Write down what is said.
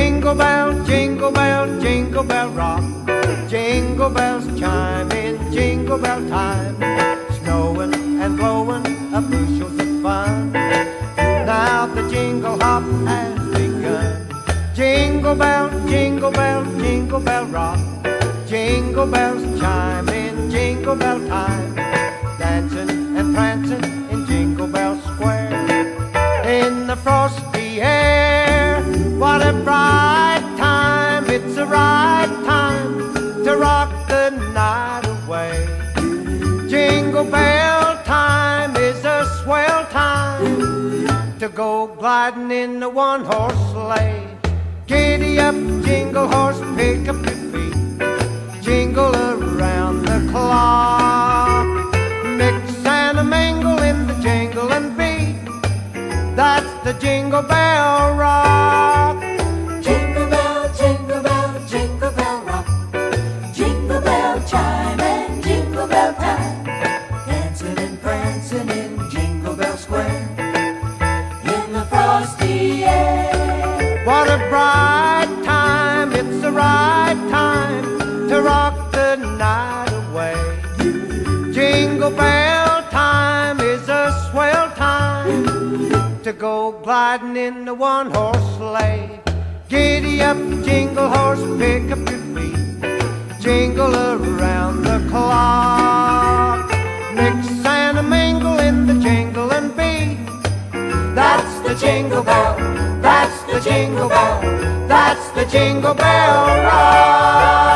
jingle bells, jingle bells, jingle bell rock. Jingle bells chime in jingle bell time. Snowing and blowing a bushels of fun. Now the jingle hop has begun. Jingle bell, jingle bell, jingle bell rock. Jingle bells chime in jingle bell time. Dancing and prancing in Jingle Bell Square. In the frosty air, what a bright Jingle bell time is a swell time to go gliding in the one horse sleigh. Giddy up, jingle horse, pick up your feet, jingle around the clock. Mix and a mingle in the jingle and beat. That's the jingle bell rock. Jingle bell, jingle bell, jingle bell rock. Jingle bell chime and jingle bell time. Dancing and prancing in Jingle Bell Square. In the frosty What a bright time, it's the right time to rock the night away. Jingle bell time is a swell time to go gliding in the one horse sleigh. Giddy up, jingle horse, pick up your feet, jingle around the clock. Mix and a mingle in the jingle and beat. That's the jingle bell, that's the jingle bell, that's the jingle bell rock.